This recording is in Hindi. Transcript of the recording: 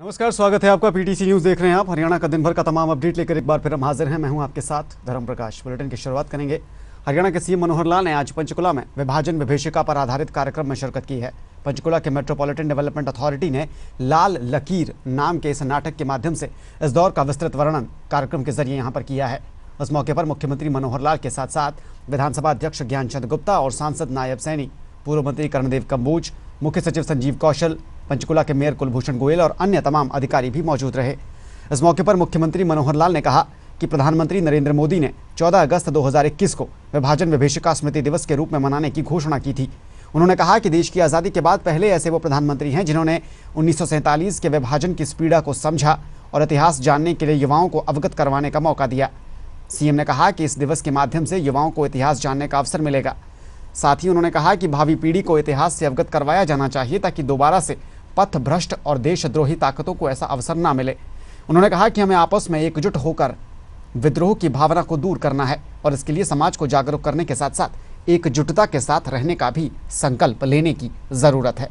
नमस्कार, स्वागत है आपका पीटीसी न्यूज़ देख रहे हैं आप। हरियाणा का दिन भर का तमाम अपडेट लेकर एक बार फिर हम हाजिर हैं। मैं हूँ आपके साथ धर्म प्रकाश बुलेटिन की शुरुआत करेंगे। हरियाणा के सीएम मनोहर लाल ने आज पंचकुला में विभाजन विभीषिका पर आधारित कार्यक्रम में शिरकत की है। पंचकुला के मेट्रोपॉलिटन डेवलपमेंट अथॉरिटी ने लाल लकीर नाम के इस नाटक के माध्यम से इस दौर का विस्तृत वर्णन कार्यक्रम के ज़रिए यहाँ पर किया है। इस मौके पर मुख्यमंत्री मनोहर लाल के साथ साथ विधानसभा अध्यक्ष ज्ञानचंद गुप्ता और सांसद नायब सैनी, पूर्व मंत्री कर्णदेव कम्बोज, मुख्य सचिव संजीव कौशल पंचकुला के मेयर कुलभूषण गोयल और अन्य तमाम अधिकारी भी मौजूद रहे। इस मौके पर मुख्यमंत्री मनोहर लाल ने कहा कि प्रधानमंत्री नरेंद्र मोदी ने 14 अगस्त 2021 को विभाजन विभीषिका स्मृति दिवस के रूप में मनाने की घोषणा की थी। उन्होंने कहा कि देश की आज़ादी के बाद पहले ऐसे वो प्रधानमंत्री हैं जिन्होंने उन्नीस के विभाजन की पीड़ा को समझा और इतिहास जानने के लिए युवाओं को अवगत करवाने का मौका दिया। सीएम ने कहा कि इस दिवस के माध्यम से युवाओं को इतिहास जानने का अवसर मिलेगा। साथ ही उन्होंने कहा कि भावी पीढ़ी को इतिहास से अवगत करवाया जाना चाहिए ताकि दोबारा से पथ भ्रष्ट और देशद्रोही ताकतों को ऐसा अवसर ना मिले। उन्होंने कहा कि हमें आपस में एकजुट होकर विद्रोह की भावना को दूर करना है और इसके लिए समाज को जागरूक करने के साथ साथ एकजुटता के साथ रहने का भी संकल्प लेने की ज़रूरत है।